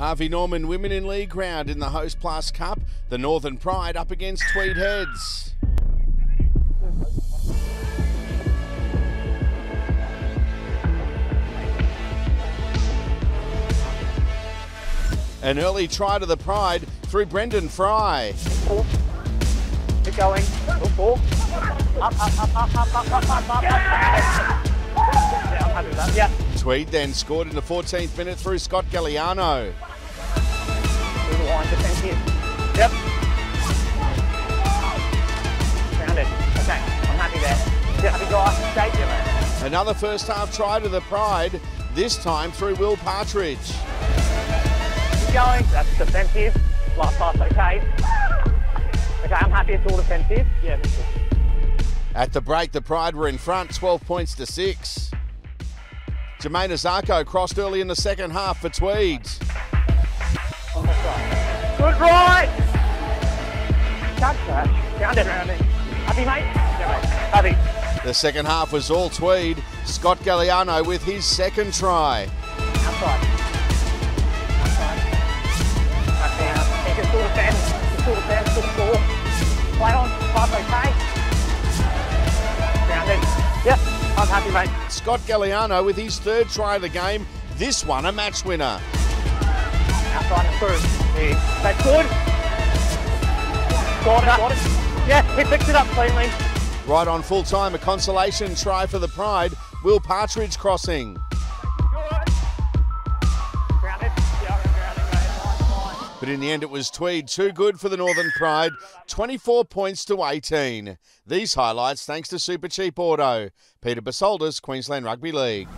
Harvey Norman Women in League round in the Host Plus Cup. The Northern Pride up against Tweed Heads. An early try to the Pride through Brendan Fry. Keep going. Four. Up, up, up, up, up, up, up, up, up. Yeah, I'm happy with that. Yeah. Tweed then scored in the 14th minute through Scott Galliano. Through the line, defensive. Yep. Found it. Okay, I'm happy there. Yeah, happy guy. Stay there, man. Another first half try to the Pride, this time through Will Partridge. Keep going. That's defensive. Last pass, okay. Okay, I'm happy it's all defensive. Yeah, me too. At the break, the Pride were in front, 12 points to 6. Jermaine Azarko crossed early in the second half for Tweeds. On the side. Good right. Touch that. Found it. Happy, mate? Yeah, mate. Happy. The second half was all Tweed. Scott Galliano with his second try. Outside. Outside. Back down. Think it's still defend. It's still defend. Still score. Play on. Okay. Yep. I'm happy, mate. Scott Galliano with his third try of the game. This one a match winner. Outside and through. That's good. Got it. Got it. Yeah, he picked it up cleanly. Right on full time, a consolation try for the Pride. Will Partridge crossing. Grounded. Yeah, grounded, mate. Fine, fine. But in the end, it was Tweed too good for the Northern Pride. 24 points to 18. These highlights thanks to Super Cheap Auto. Peter Basoldas, Queensland Rugby League.